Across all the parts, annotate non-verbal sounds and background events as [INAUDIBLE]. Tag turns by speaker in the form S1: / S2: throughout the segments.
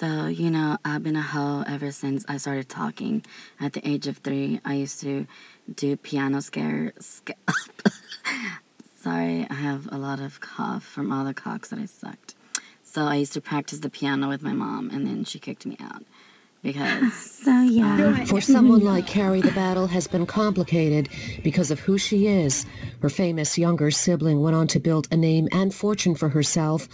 S1: So, you know, I've been a hoe ever since I started talking. At the age of three, I used to do piano scare. Sca- [LAUGHS] Sorry, I have a lot of cough from all the cocks that I sucked. So I used to practice the piano with my mom, and then she kicked me out because. [LAUGHS]
S2: so yeah.
S3: For someone like Carey, the battle has been complicated because of who she is. Her famous younger sibling went on to build a name and fortune for herself,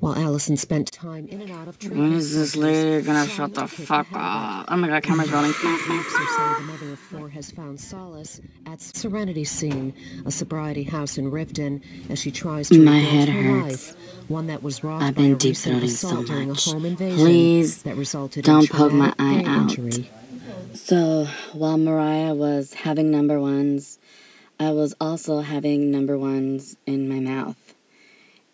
S3: while Alison spent time in and out of treatment.
S1: When is this lady gonna shut the fuck up? Oh my god, camera's rolling.
S3: Who say the mother of four has found solace at Serenity Scene, a sobriety house in Rivden, as she tries to
S1: My head
S3: her
S1: hurts.
S3: life. One that was rocked
S1: I've
S3: by
S1: been
S3: a
S1: deep throating so
S3: assault during a
S1: much.
S3: home invasion
S1: Please
S3: that resulted
S1: don't poke my eye out.
S3: injury.
S1: So while Mariah was having number ones, I was also having number ones in my mouth.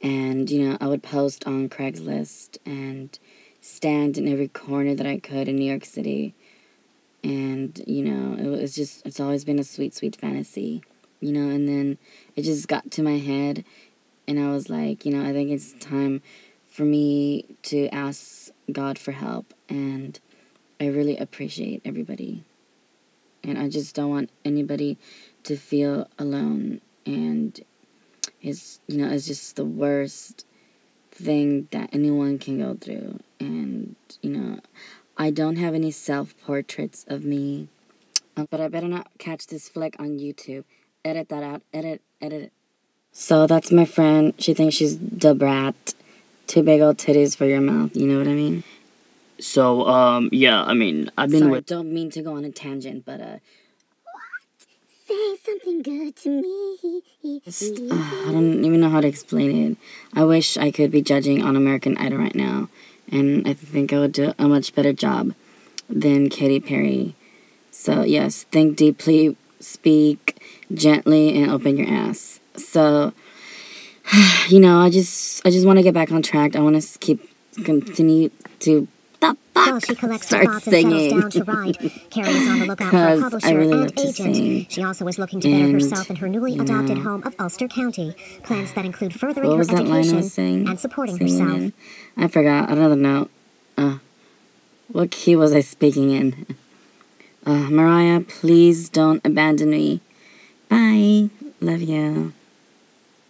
S1: And, you know, I would post on Craigslist and stand in every corner that I could in New York City. And, you know, it was just, it's always been a sweet, sweet fantasy, you know, and then it just got to my head. And I was like, you know, I think it's time for me to ask God for help. And I really appreciate everybody. And I just don't want anybody to feel alone. And it's, you know, it's just the worst thing that anyone can go through. And, you know, I don't have any self portraits of me. Uh, But I better not catch this flick on YouTube. Edit that out. Edit, edit it. So that's my friend. She thinks she's the brat. Two big old titties for your mouth. You know what I mean?
S4: So, um, yeah, I mean, I've been
S1: Sorry,
S4: with.
S1: don't mean to go on a tangent, but uh,
S2: Say something good to me.
S1: Uh, I don't even know how to explain it. I wish I could be judging on American Idol right now, and I think I would do a much better job than Katy Perry. So yes, think deeply, speak gently, and open your ass. So, [SIGHS] you know, I just I just want to get back on track. I want to keep continue to
S2: While she [LAUGHS] collects her thoughts and settles
S1: singing.
S2: down to write, Carey is on the lookout for a publisher
S1: really
S2: and
S1: love to
S2: agent.
S1: sing.
S2: She also is looking to better
S1: And,
S2: herself in her newly
S1: you
S2: adopted home of Ulster County. Plans that include furthering
S1: What
S2: her
S1: was that line I
S2: education
S1: was saying?
S2: and supporting
S1: singing
S2: herself.
S1: in? I forgot. Another note. Uh, what key was I speaking in? Uh, Mariah, please don't abandon me. Bye. Love you.